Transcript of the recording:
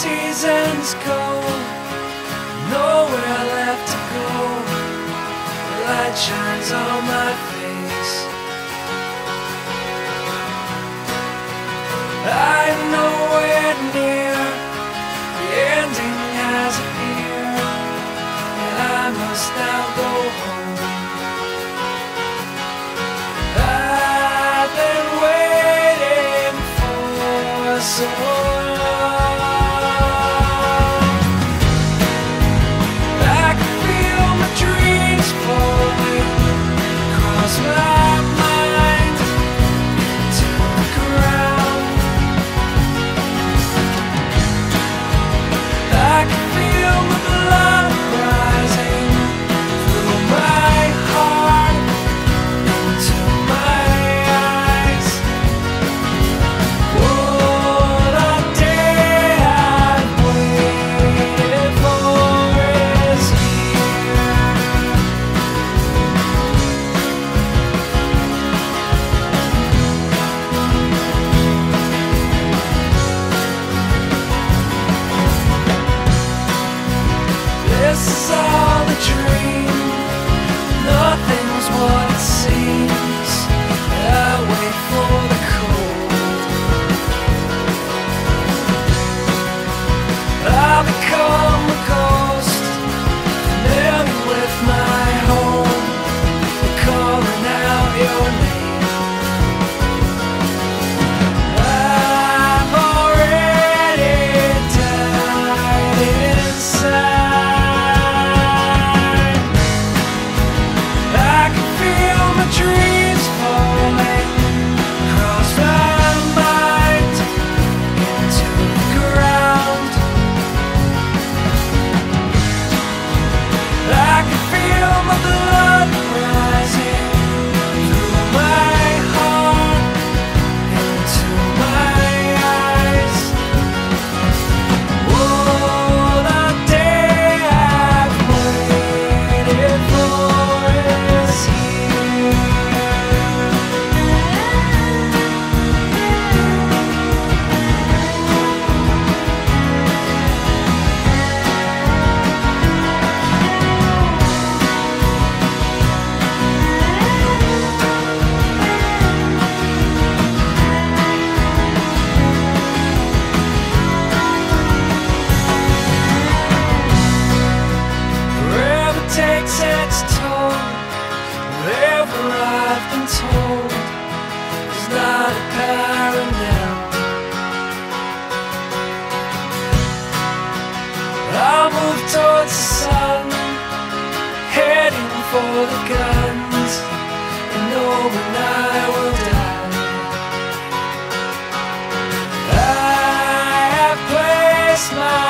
seasons go, nowhere left to go. The light shines on my face. I'm nowhere near, the ending has appeared, and I must now go home. I've been waiting for so assim. guns And no one I will die. I have placed my